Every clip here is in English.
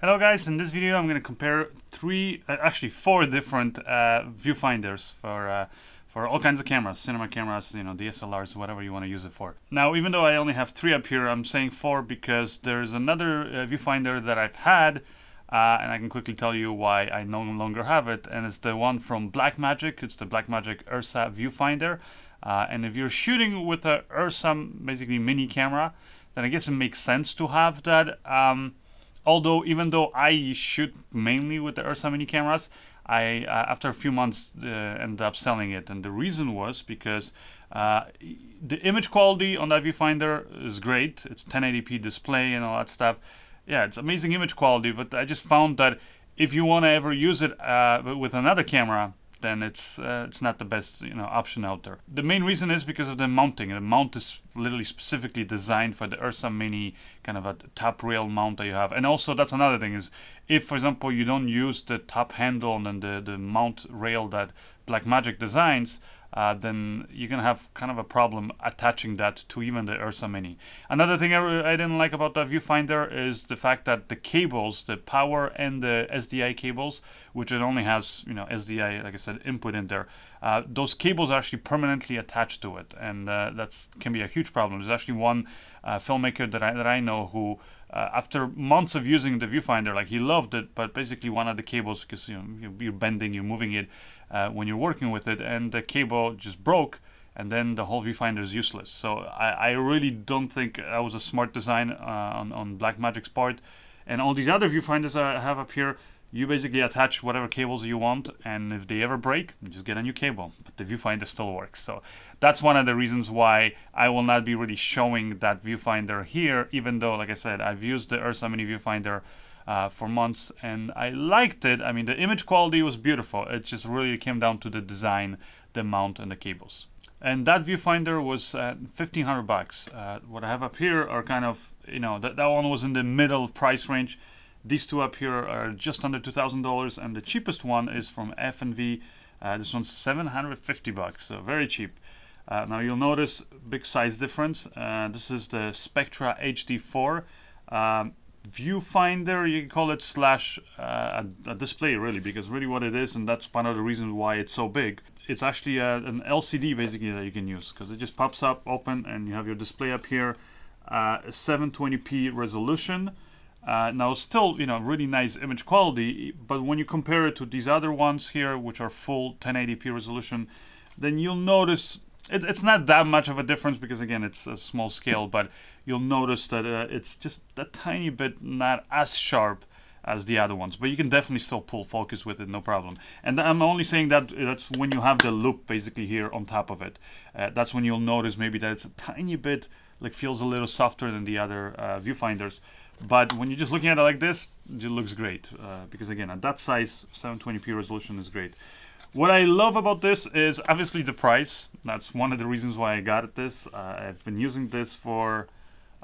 Hello guys, in this video I'm going to compare three, uh, actually four different uh, viewfinders for uh, for all kinds of cameras, cinema cameras, you know, DSLRs, whatever you want to use it for. Now, even though I only have three up here, I'm saying four because there's another uh, viewfinder that I've had, uh, and I can quickly tell you why I no longer have it, and it's the one from Blackmagic. It's the Blackmagic Ursa viewfinder, uh, and if you're shooting with a Ursa, basically mini camera, then I guess it makes sense to have that. Um, although even though I shoot mainly with the Ursa mini cameras, I uh, after a few months uh, ended up selling it, and the reason was because uh, the image quality on that viewfinder is great. It's 1080p display and all that stuff. Yeah, it's amazing image quality, but I just found that if you want to ever use it uh, with another camera, then it's uh, it's not the best you know option out there. The main reason is because of the mounting. The mount is literally specifically designed for the Ursa Mini kind of a top rail mount that you have. And also that's another thing is if for example you don't use the top handle and the the mount rail that Blackmagic designs, uh, then you're gonna have kind of a problem attaching that to even the Ursa Mini. Another thing I, I, didn't like about the viewfinder is the fact that the cables, the power and the SDI cables, which it only has you know SDI, like I said, input in there, uh, those cables are actually permanently attached to it, and uh, that can be a huge problem. There's actually one uh, filmmaker that I that I know who. Uh, after months of using the viewfinder, like he loved it, but basically one of the cables, because you know you're bending, you're moving it, uh, when you're working with it, and the cable just broke, and then the whole viewfinder is useless. So I, I really don't think that was a smart design uh, on, on Blackmagic's part. And all these other viewfinders I have up here, you basically attach whatever cables you want, and if they ever break, you just get a new cable. But the viewfinder still works. So that's one of the reasons why I will not be really showing that viewfinder here, even though, like I said, I've used the Ursa Mini viewfinder uh, for months and I liked it. I mean, the image quality was beautiful. It just really came down to the design, the mount, and the cables. And that viewfinder was uh, 1500 bucks. Uh, what I have up here are kind of, you know, that, that one was in the middle price range. These two up here are just under $2,000 and the cheapest one is from F&V. Uh, this one's 750 bucks, so very cheap. Uh, now you'll notice big size difference. Uh, this is the Spectra HD4. Um, viewfinder you can call it slash uh, a, a, display really because really what it is and that's one of the reasons why it's so big it's actually a, an LCD basically that you can use because it just pops up open and you have your display up here uh, 720p resolution uh, now still you know really nice image quality but when you compare it to these other ones here which are full 1080p resolution then you'll notice it, it's not that much of a difference because again it's a small scale but you'll notice that uh, it's just a tiny bit not as sharp as the other ones but you can definitely still pull focus with it no problem. And I'm only saying that that's when you have the loop basically here on top of it. Uh, that's when you'll notice maybe that it's a tiny bit like feels a little softer than the other uh, viewfinders but when you're just looking at it like this it looks great uh, because again at that size 720p resolution is great what I love about this is obviously the price. That's one of the reasons why I got this. Uh, I've been using this for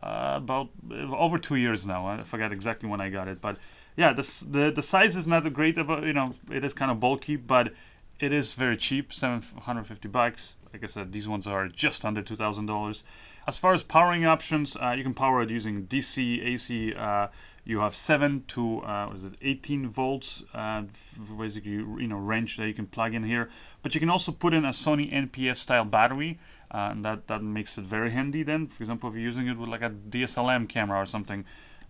uh, about over two years now. I forget exactly when I got it, but yeah, this, the the size is not great. About you know, it is kind of bulky, but it is very cheap, 750 bucks. Like I said, these ones are just under two thousand dollars. As far as powering options, uh, you can power it using DC, AC. Uh, you have seven to uh, what is it 18 volts uh, basically you know range that you can plug in here but you can also put in a Sony NP-F style battery uh, and that that makes it very handy then for example if you're using it with like a DSLM camera or something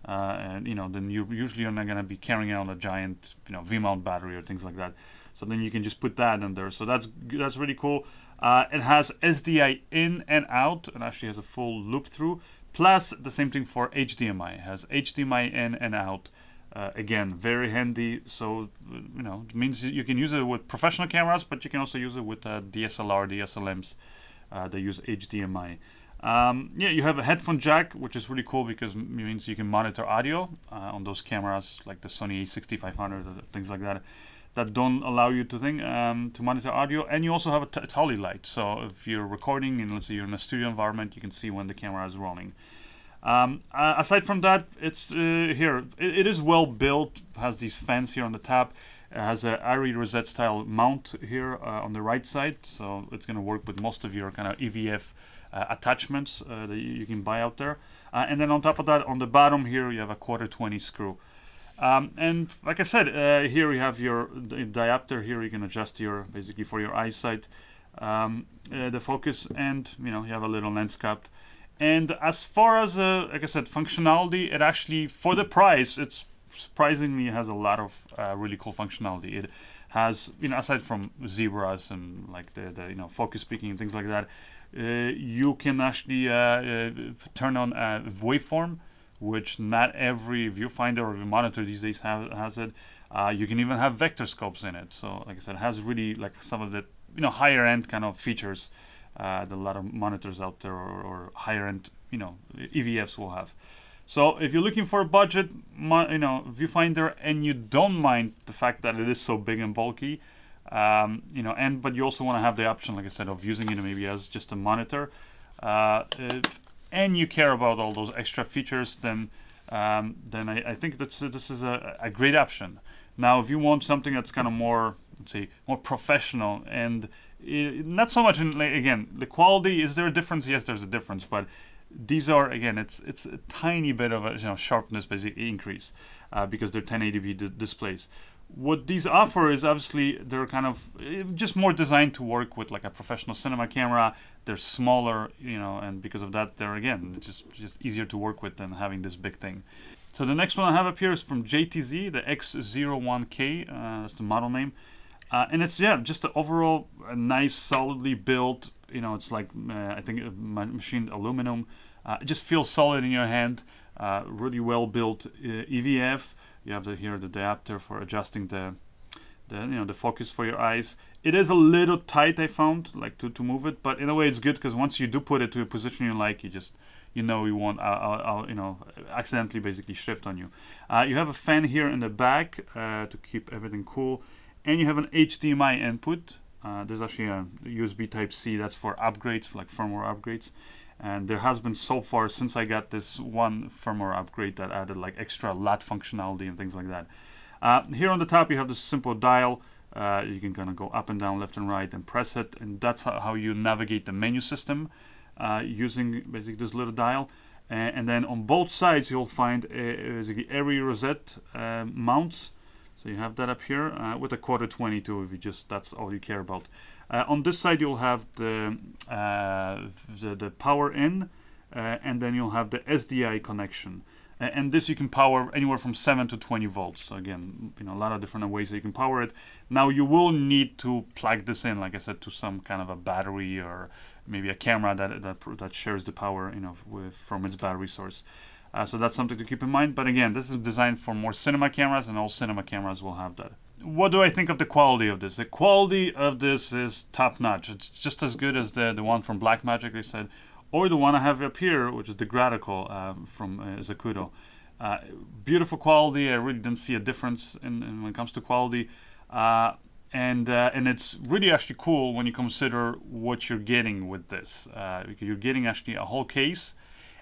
uh, and you know then you usually are not going to be carrying around a giant you know V-mount battery or things like that so then you can just put that in there so that's that's really cool uh, it has SDI in and out and actually has a full loop through Plus, the same thing for HDMI. It has HDMI in and out. Uh, again, very handy. So, you know, it means you can use it with professional cameras, but you can also use it with uh, DSLR, DSLMs uh, that use HDMI. Um, yeah, you have a headphone jack, which is really cool because it means you can monitor audio uh, on those cameras like the Sony a6500, things like that that don't allow you to think um, to monitor audio. And you also have a tally light. So if you're recording and let's say you're in a studio environment you can see when the camera is rolling. Um, uh, aside from that it's uh, here it, it is well built has these fans here on the top. It has a ARRI rosette style mount here uh, on the right side. So it's going to work with most of your kind of EVF attachments uh, that you, can buy out there uh, and then on top of that on the bottom here you have a quarter 20 screw Um, and like I said, uh, here you have your diopter. Here you can adjust your basically for your eyesight, um, uh, the focus, and you know you have a little lens cap. And as far as uh, like I said, functionality, it actually for the price, it's surprisingly has a lot of uh, really cool functionality. It has you know aside from zebras and like the, the you know focus peaking and things like that, uh, you can actually uh, turn on a waveform which not every viewfinder or monitor these days have, has it. Uh, you can even have vector scopes in it. So like I said, it has really like some of the you know higher end kind of features uh, that a lot of monitors out there or, or, higher end you know EVFs will have. So if you're looking for a budget you know viewfinder and you don't mind the fact that it is so big and bulky, um, you know, and but you also want to have the option, like I said, of using it maybe as just a monitor. Uh, if, and you care about all those extra features, then um, then I, I, think that's this is a, a, great option. Now, if you want something that's kind of more, let's say, more professional and it, not so much in like, again the quality, is there a difference? Yes, there's a difference, but these are again, it's it's a tiny bit of a you know sharpness basically increase uh, because they're 1080p displays what these offer is obviously they're kind of eh, just more designed to work with like a professional cinema camera. They're smaller, you know, and because of that, they're again just just easier to work with than having this big thing. So the next one I have up here is from JTZ, the X01K. Uh, that's the model name, uh, and it's yeah, just the overall nice, solidly built. You know, it's like uh, I think uh, machined aluminum. Uh, it just feels solid in your hand. Uh, really well built EVF you have the, here the diopter for adjusting the, the you know the focus for your eyes. It is a little tight, I found, like to, to move it, but in a way it's good because once you do put it to a position you like, you just you know you won't I'll, I'll, you know accidentally basically shift on you. Uh, you have a fan here in the back uh, to keep everything cool, and you have an HDMI input. Uh, there's actually a USB Type C that's for upgrades, like firmware upgrades and there has been so far since I got this one firmware upgrade that added like extra LUT functionality and things like that. Uh, here on the top you have this simple dial. Uh, you can kind of go up and down, left and right, and press it, and that's how, you navigate the menu system uh, using basically this little dial. And, then on both sides you'll find a, basically ARRI rosette uh, mounts. So you have that up here uh, with a quarter 22 if you just that's all you care about. Uh, on this side you'll have the, uh, the, the, power in uh, and then you'll have the SDI connection. and this you can power anywhere from 7 to 20 volts. So again, you know, a lot of different ways that you can power it. Now you will need to plug this in, like I said, to some kind of a battery or maybe a camera that, that, that shares the power you know, with, from its battery source. Uh, so that's something to keep in mind. But again, this is designed for more cinema cameras and all cinema cameras will have that what do I think of the quality of this? The quality of this is top notch. It's just as good as the, the one from Blackmagic, they said, or the one I have up here, which is the Gratical uh, from uh, Zacuto. Uh, beautiful quality. I really didn't see a difference in, in when it comes to quality. Uh, and uh, and it's really actually cool when you consider what you're getting with this. Uh, because you're getting actually a whole case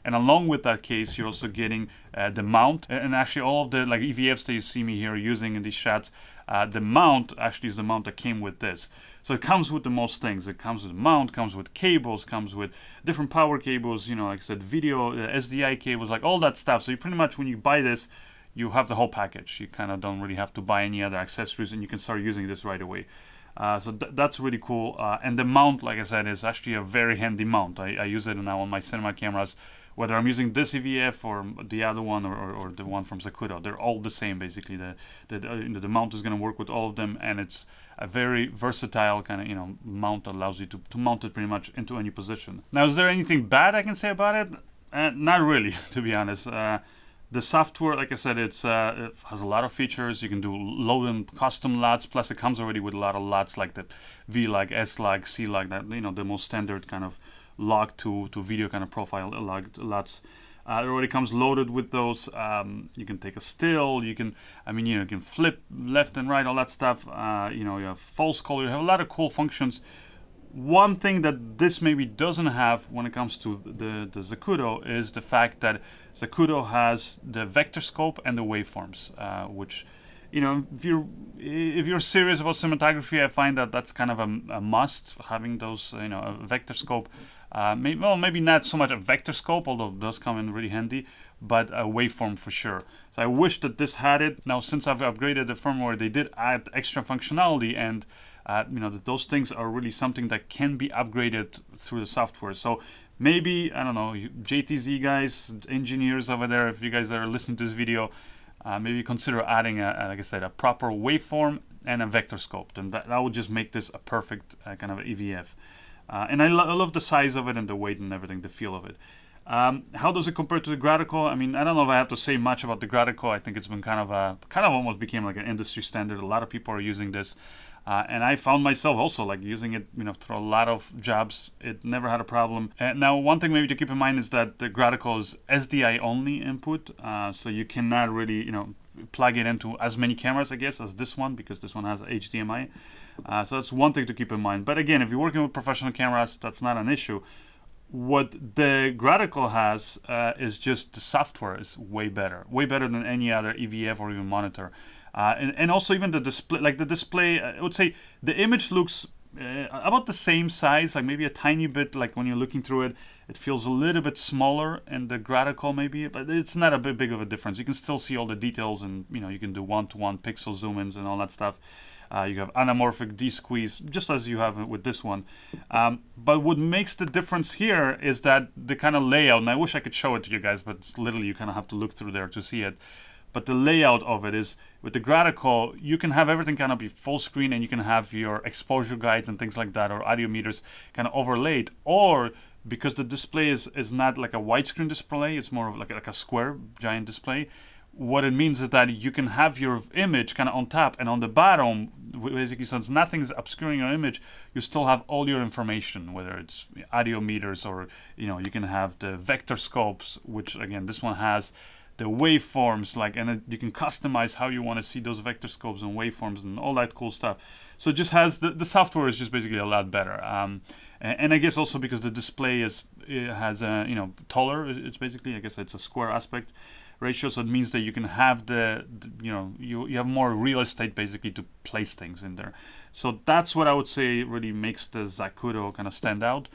and along with that case, you're also getting uh, the mount and actually all of the like EVFs that you see me here using in these shots uh, the mount actually is the mount that came with this. So it comes with the most things. It comes with mount, comes with cables, comes with different power cables, you know, like I said, video, uh, SDI cables, like all that stuff. So you pretty much, when you buy this, you have the whole package. You kind of don't really have to buy any other accessories and you can start using this right away. Uh, so th that's really cool. Uh, and the mount, like I said, is actually a very handy mount. I, I use it now on my cinema cameras whether I'm using this EVF or the other one or, or, or the one from Zacuto, they're all the same basically. The the, the, the mount is going to work with all of them, and it's a very versatile kind of you know mount that allows you to, to mount it pretty much into any position. Now, is there anything bad I can say about it? Uh, not really, to be honest. Uh, the software, like I said, it's uh, it has a lot of features. You can do load and custom LUTs. Plus, it comes already with a lot of LUTs like the V-Log, S-Log, C-Log, that you know the most standard kind of log to, to video kind of profile LUTs. Uh, it already comes loaded with those. Um, you can take a still. You can, I mean, you know, you can flip left and right, all that stuff. Uh, you know, you have false color. You have a lot of cool functions. One thing that this maybe doesn't have when it comes to the, the Zacuto is the fact that Zacuto has the vector scope and the waveforms, uh, which, you know, if you're if you're serious about cinematography, I find that that's kind of a, a must having those, you know, a vector scope. Uh, well, maybe not so much a vector scope, although it does come in really handy. but a waveform for sure. So I wish that this had it. Now, since I've upgraded the firmware, they did add extra functionality and uh, you know, those things are really something that can be upgraded through the software. So maybe, I don't know, JTZ guys, engineers over there, if you guys are listening to this video, uh, maybe consider adding, a, like I said, a proper waveform and a vector scope. And that, that would just make this a perfect uh, kind of EVF. Uh, and I, lo I, love the size of it and the weight and everything, the feel of it. Um, how does it compare to the Gratical? I mean, I don't know if I have to say much about the Gratical. I think it's been kind of a, kind of almost became like an industry standard. A lot of people are using this. Uh, and I found myself also like using it, you know, through a lot of jobs. It never had a problem. And now, one thing maybe to keep in mind is that the Gratical is SDI only input, uh, so you cannot really, you know, plug it into as many cameras, I guess, as this one because this one has HDMI. Uh, so that's one thing to keep in mind. But again, if you're working with professional cameras, that's not an issue. What the Gratical has uh, is just the software is way better, way better than any other EVF or even monitor. Uh, and, and also even the display, like the display, I would say the image looks uh, about the same size, like maybe a tiny bit, like when you're looking through it, it feels a little bit smaller in the Gratical maybe, but it's not a bit big of a difference. You can still see all the details and, you know, you can do one-to-one -one pixel zoom-ins and all that stuff. Uh, you have anamorphic D-squeeze, just as you have with this one. Um, but what makes the difference here is that the kind of layout, and I wish I could show it to you guys, but literally you kind of have to look through there to see it but the layout of it is with the Gratical, you can have everything kind of be full screen and you can have your exposure guides and things like that or audio meters kind of overlaid or because the display is, is not like a widescreen display, it's more of like, like a square giant display. What it means is that you can have your image kind of on top and on the bottom, basically since nothing is obscuring your image, you still have all your information, whether it's audio meters or, you know, you can have the vector scopes, which again, this one has the waveforms like and you can customize how you want to see those vector scopes and waveforms and all that cool stuff. So it just has the, the software is just basically a lot better um, and, and, I guess also because the display is has a you know taller it's basically I guess it's a square aspect ratio so it means that you can have the, the you know you, you have more real estate basically to place things in there so that's what I would say really makes the Zacuto kind of stand out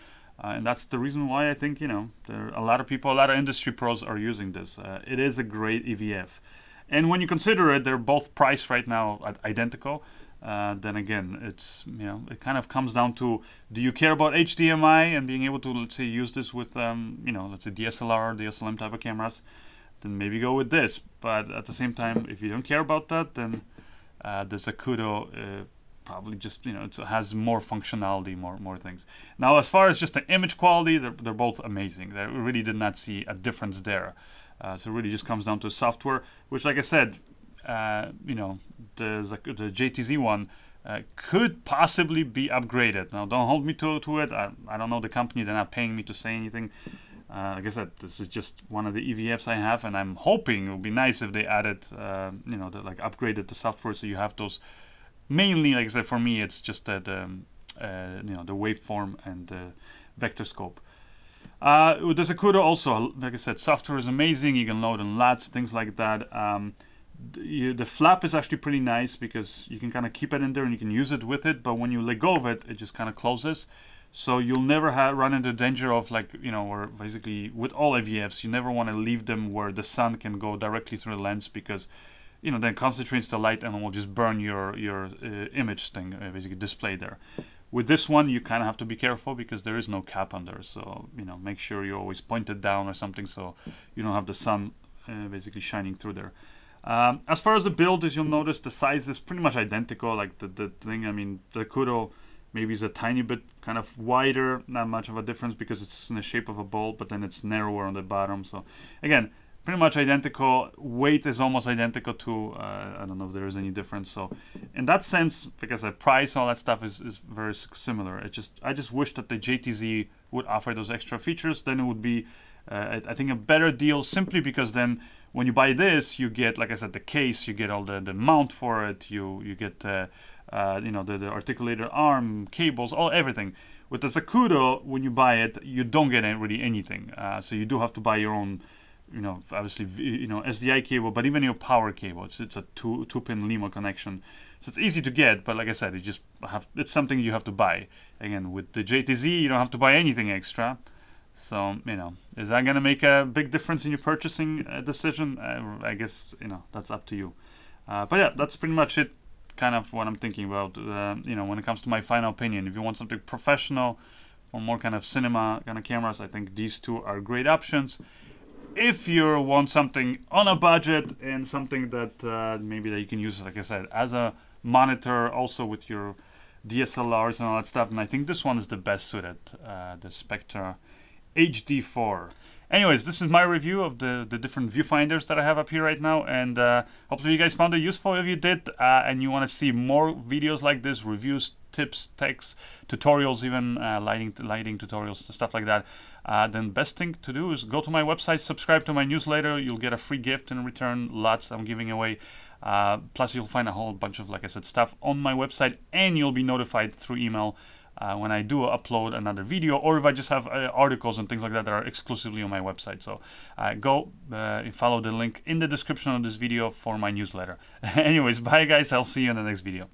uh, and that's the reason why I think, you know, there a lot of people, a lot of industry pros are using this. Uh, it is a great EVF. And when you consider it, they're both priced right now identical. Uh, then again, it's, you know, it kind of comes down to, do you care about HDMI and being able to, let's say, use this with, um, you know, let's say DSLR, DSLM type of cameras, then maybe go with this. But at the same time, if you don't care about that, then uh, the Zacuto uh, probably just you know it has more functionality, more more things. Now, as far as just the image quality, they're, they're both amazing. They really did not see a difference there. Uh, so it really just comes down to software, which, like I said, uh, you know, the the JTZ one. Uh, could possibly be upgraded. Now, don't hold me to, to it. I, I don't know the company. They're not paying me to say anything. Uh, like I said, this is just one of the EVFs I have, and I'm hoping it would be nice if they added, uh, you know, the, like upgraded the software so you have those mainly, like I said, for me, it's just the, the uh, you know the waveform and the vector scope. Uh, with the Zacuto also, like I said, software is amazing. You can load in LUTs, things like that. Um, the, the, flap is actually pretty nice because you can kind of keep it in there and you can use it with it. But when you let go of it, it just kind of closes. So you'll never run into danger of like, you know, or basically with all EVFs, you never want to leave them where the sun can go directly through the lens because you know, then concentrates the light and will just burn your your uh, image thing, uh, basically display there. With this one, you kind of have to be careful because there is no cap under, so you know, make sure you always point it down or something so you don't have the sun uh, basically shining through there. Um, as far as the build, as you'll notice, the size is pretty much identical. Like the, the thing, I mean, the Zacuto maybe is a tiny bit kind of wider, not much of a difference because it's in the shape of a bowl, but then it's narrower on the bottom. So again, pretty much identical. Weight is almost identical to, uh, I don't know if there is any difference. So in that sense, because the price, and all that stuff is, is very similar. It just I just wish that the JTZ would offer those extra features. Then it would be, uh, I, I, think, a better deal simply because then when you buy this, you get, like I said, the case, you get all the, the mount for it, you you get, uh, uh you know, the, the articulated arm, cables, all everything. With the Zacuto, when you buy it, you don't get really anything. Uh, so you do have to buy your own you know, obviously, you know, SDI cable, but even your power cable, it's, it's a two, two pin LEMO connection. So it's easy to get, but like I said, you just have, it's something you have to buy. Again, with the JTZ, you don't have to buy anything extra. So, you know, is that going to make a big difference in your purchasing uh, decision? Uh, I guess, you know, that's up to you. Uh, but yeah, that's pretty much it, kind of what I'm thinking about, uh, you know, when it comes to my final opinion. If you want something professional or more kind of cinema kind of cameras, I think these two are great options. If you want something on a budget and something that uh, maybe that you can use, like I said, as a monitor, also with your DSLRs and all that stuff, and I think this one is the best suited, uh, the Spectra HD4. Anyways, this is my review of the, the different viewfinders that I have up here right now, and uh, hopefully you guys found it useful. If you did, uh, and you want to see more videos like this, reviews, tips, techs, tutorials, even uh, lighting lighting tutorials, stuff like that, uh, then best thing to do is go to my website, subscribe to my newsletter. You'll get a free gift in return, lots I'm giving away. Uh, plus, you'll find a whole bunch of, like I said, stuff on my website, and you'll be notified through email uh, when I do upload another video, or if I just have uh, articles and things like that that are exclusively on my website. So uh, go uh, follow the link in the description of this video for my newsletter. Anyways, bye guys. I'll see you in the next video.